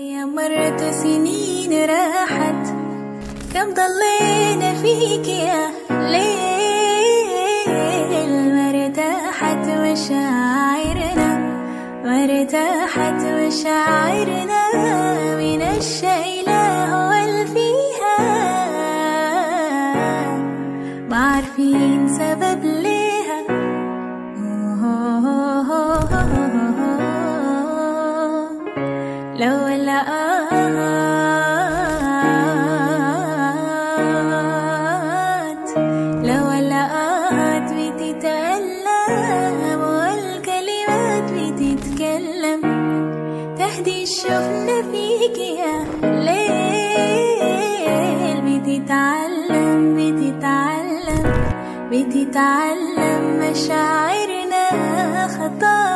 أيام مرت سنين راحت. كم ضلينا فيك يا ليل؟ ما ارتاحت مشاعرنا ما ارتاحت مشاعرنا من الشيلة والفيها ما عارفين سبب بتتألم والكلمات بتتكلم. تهدي فيك يا ليل بتتعلم بتتعلم بتتعلم مشاعرنا خطاوي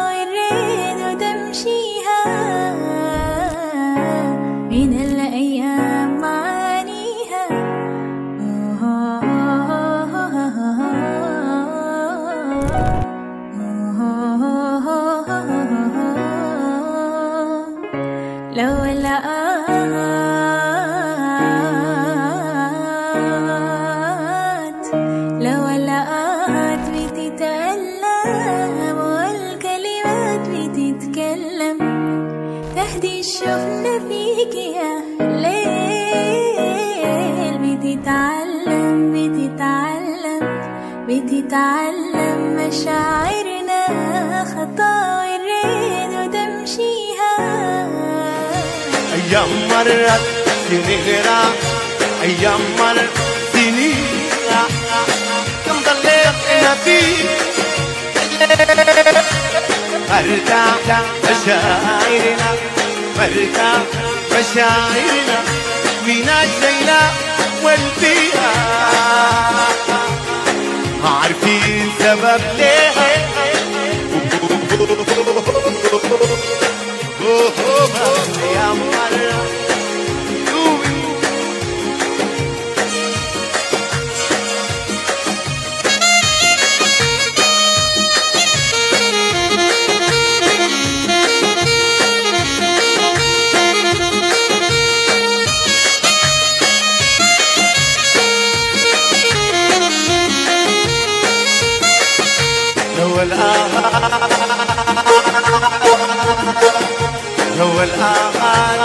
لو لقات لو لقات بتتألم والكلمات بتتكلم. تهدي الشفنة فيك يا ليل بتتعلم بتتعلم بتتعلم مشاعرنا خطاوي الريد وتمشيها أيام مرت سنين راح أيام مرت سنين راح كم ضلينا فيه مرتاح مشاعرنا مرتاح مشاعرنا من الشيلة والبيئة عارفين سبب ليه لو الآهات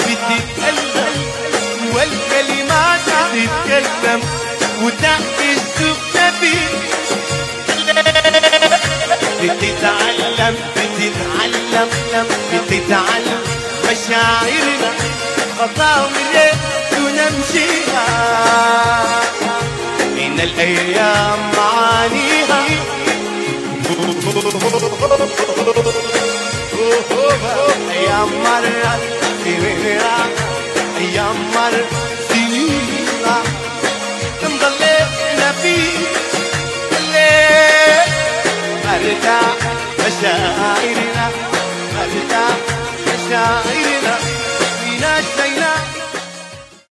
بتتكلم والكلمات بتتكلم. وتحت السفنة بتتعلم بتتعلم بتتعلم مشاعرنا. خطاوي ونمشيها من الأيام معانيها. أيام مرت أيام مرت سنينها كم ضلينا فيه. الليل مرتاح مشاعرنا.